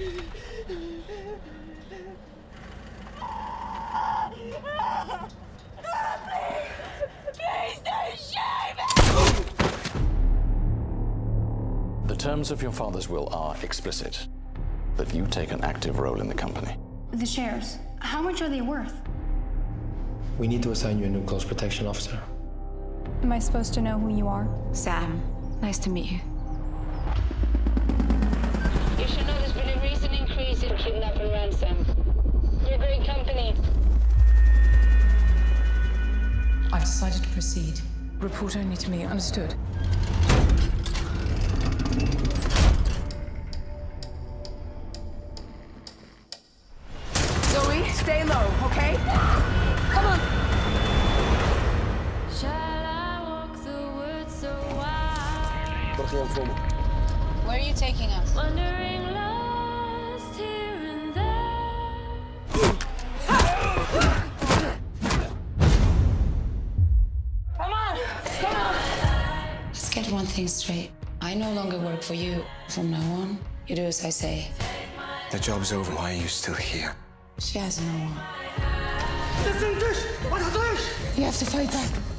The terms of your father's will are explicit that you take an active role in the company. The shares, how much are they worth? We need to assign you a new close protection officer. Am I supposed to know who you are? Sam, nice to meet you. You should know there's been a recent increase in kidnap and ransom. You're great company. I've decided to proceed. Report only to me, understood? Zoe, stay low, okay? Come on. Where are you taking us? Let's get one thing straight. I no longer work for you. From now on, you do as I say. The job's over. Why are you still here? She has no one. Listen, fish! What's a fish? You have to fight back.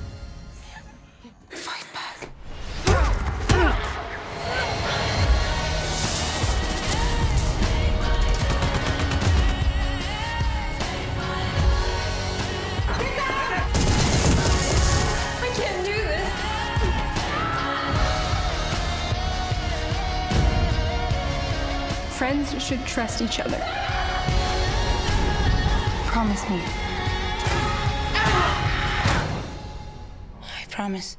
Friends should trust each other. Promise me. I promise.